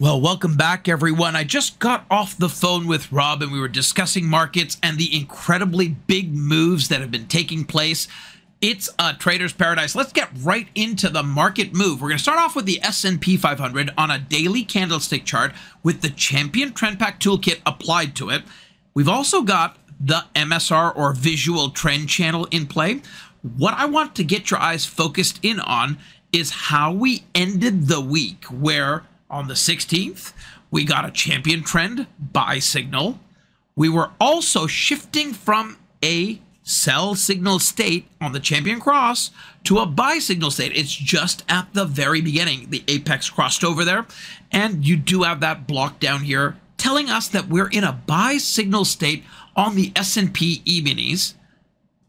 Well, welcome back, everyone. I just got off the phone with Rob and we were discussing markets and the incredibly big moves that have been taking place. It's a trader's paradise. Let's get right into the market move. We're going to start off with the S&P 500 on a daily candlestick chart with the Champion Trend Pack Toolkit applied to it. We've also got the MSR or visual trend channel in play. What I want to get your eyes focused in on is how we ended the week where on the 16th, we got a champion trend buy signal. We were also shifting from a sell signal state on the champion cross to a buy signal state. It's just at the very beginning. The apex crossed over there, and you do have that block down here telling us that we're in a buy signal state on the S&P E-minis.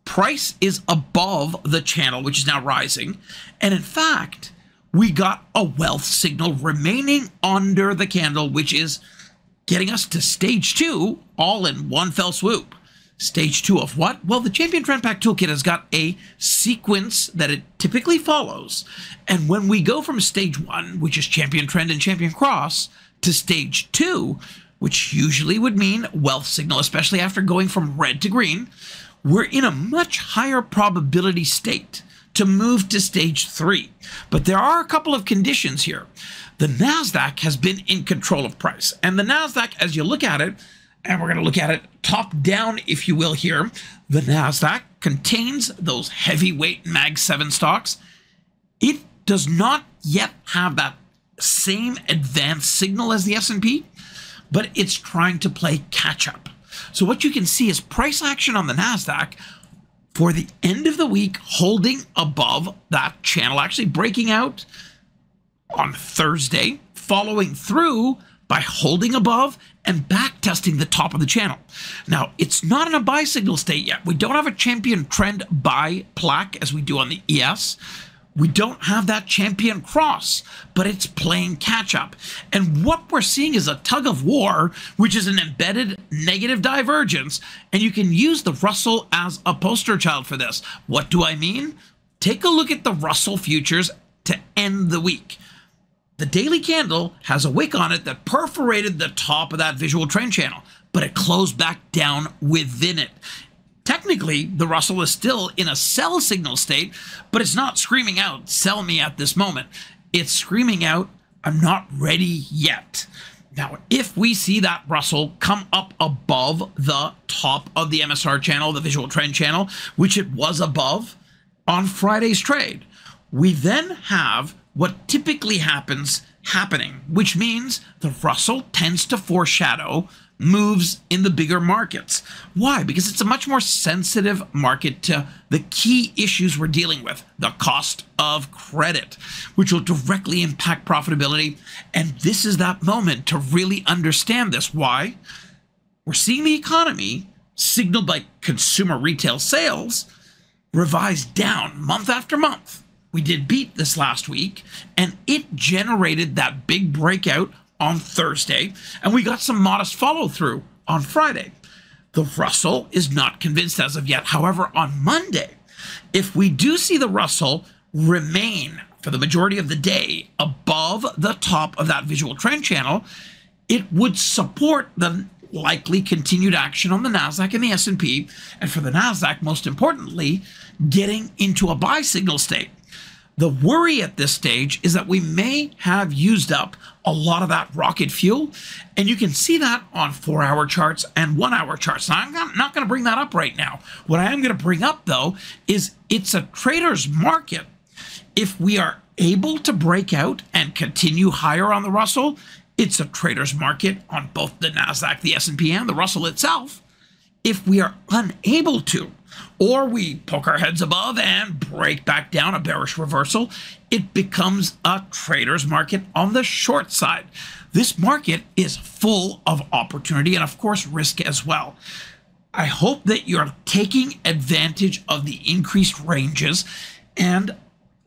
Price is above the channel, which is now rising. And in fact, we got a wealth signal remaining under the candle, which is getting us to stage two all in one fell swoop. Stage two of what? Well, the Champion Trend Pack Toolkit has got a sequence that it typically follows. And when we go from stage one, which is Champion Trend and Champion Cross, to stage two, which usually would mean wealth signal, especially after going from red to green, we're in a much higher probability state to move to stage three. But there are a couple of conditions here. The NASDAQ has been in control of price. And the NASDAQ, as you look at it, and we're going to look at it top down, if you will, here, the NASDAQ contains those heavyweight MAG 7 stocks. It does not yet have that same advanced signal as the S&P, but it's trying to play catch up. So what you can see is price action on the NASDAQ for the end of the week holding above that channel, actually breaking out on Thursday, following through by holding above and back testing the top of the channel. Now, it's not in a buy signal state yet. We don't have a champion trend buy plaque as we do on the ES. We don't have that champion cross, but it's playing catch up. And what we're seeing is a tug of war, which is an embedded negative divergence. And you can use the Russell as a poster child for this. What do I mean? Take a look at the Russell futures to end the week. The daily candle has a wick on it that perforated the top of that visual trend channel, but it closed back down within it the Russell is still in a sell signal state, but it's not screaming out, sell me at this moment. It's screaming out, I'm not ready yet. Now, if we see that Russell come up above the top of the MSR channel, the visual trend channel, which it was above on Friday's trade, we then have what typically happens happening, which means the Russell tends to foreshadow moves in the bigger markets. Why? Because it's a much more sensitive market to the key issues we're dealing with the cost of credit, which will directly impact profitability. And this is that moment to really understand this. Why? We're seeing the economy signaled by consumer retail sales revised down month after month. We did beat this last week, and it generated that big breakout on Thursday, and we got some modest follow through on Friday. The Russell is not convinced as of yet. However, on Monday, if we do see the Russell remain for the majority of the day above the top of that visual trend channel, it would support the likely continued action on the Nasdaq and the S&P, and for the Nasdaq, most importantly, getting into a buy signal state. The worry at this stage is that we may have used up a lot of that rocket fuel, and you can see that on four hour charts and one hour charts. Now, I'm not going to bring that up right now. What I am going to bring up, though, is it's a trader's market. If we are able to break out and continue higher on the Russell, it's a trader's market on both the Nasdaq, the S&P, and the Russell itself. If we are unable to, or we poke our heads above and break back down a bearish reversal, it becomes a trader's market on the short side. This market is full of opportunity and, of course, risk as well. I hope that you're taking advantage of the increased ranges and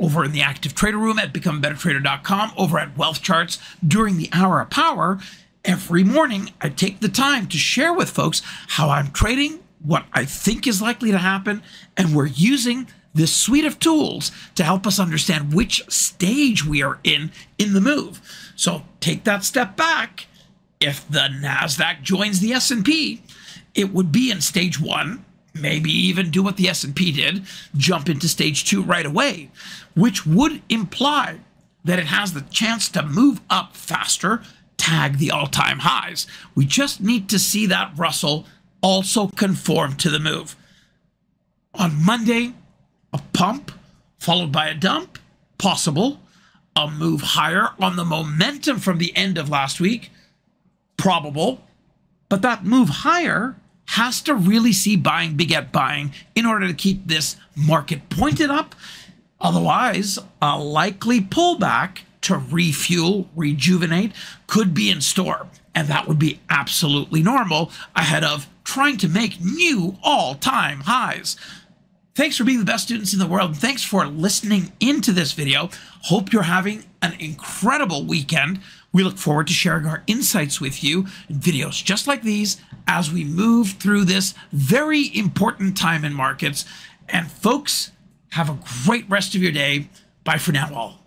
over in the active trader room at becomebettertrader.com, over at WealthCharts during the hour of power. Every morning, I take the time to share with folks how I'm trading what I think is likely to happen, and we're using this suite of tools to help us understand which stage we are in in the move. So take that step back. If the Nasdaq joins the S&P, it would be in stage 1, maybe even do what the S&P did, jump into stage 2 right away, which would imply that it has the chance to move up faster, tag the all-time highs. We just need to see that Russell also conform to the move. On Monday, a pump followed by a dump, possible. A move higher on the momentum from the end of last week, probable. But that move higher has to really see buying beget buying in order to keep this market pointed up. Otherwise, a likely pullback to refuel, rejuvenate could be in store. And that would be absolutely normal ahead of trying to make new all time highs. Thanks for being the best students in the world. Thanks for listening into this video. Hope you're having an incredible weekend. We look forward to sharing our insights with you in videos just like these as we move through this very important time in markets. And folks, have a great rest of your day. Bye for now, all.